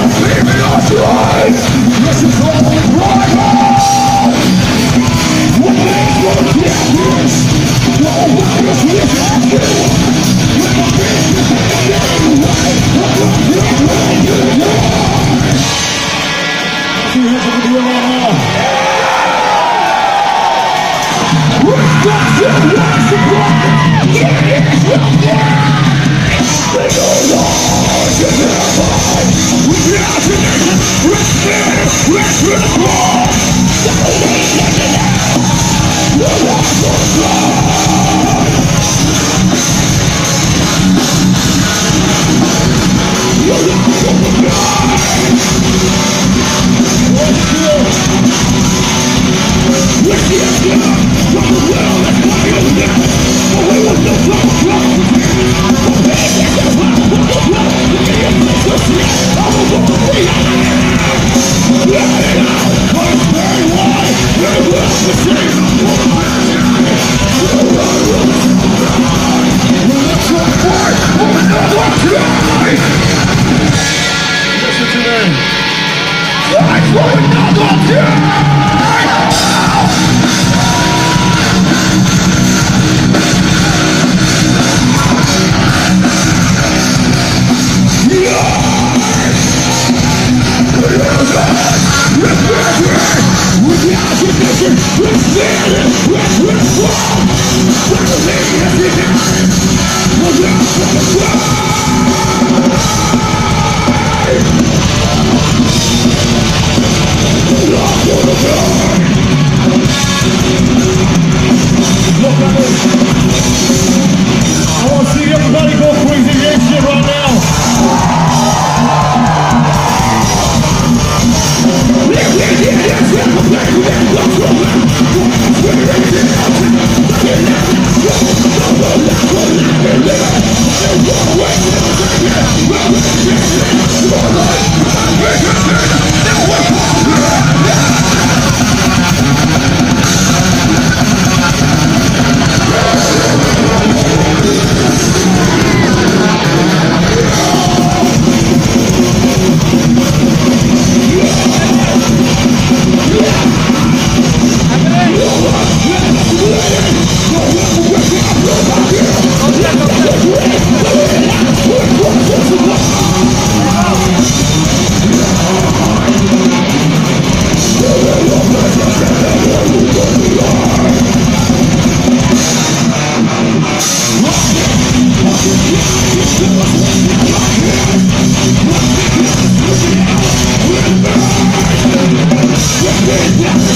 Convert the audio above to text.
Just leave me out your eyes. This is all right! Gentlemen, I fucking love you! Yeah! Yeah.